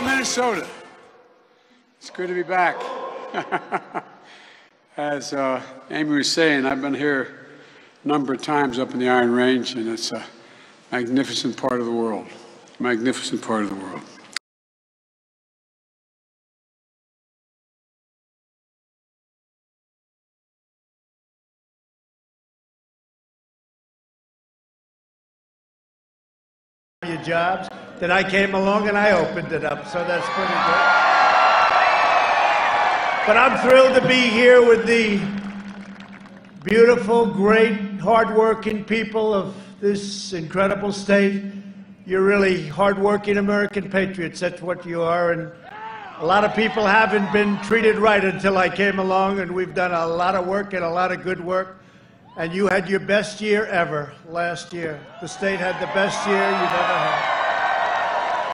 Minnesota. It's good to be back. As uh, Amy was saying, I've been here a number of times up in the Iron Range, and it's a magnificent part of the world. Magnificent part of the world. your jobs. Then I came along and I opened it up, so that's pretty good. But I'm thrilled to be here with the beautiful, great, hardworking people of this incredible state. You're really hardworking American patriots. That's what you are. And a lot of people haven't been treated right until I came along, and we've done a lot of work and a lot of good work. And you had your best year ever last year. The state had the best year you've ever had.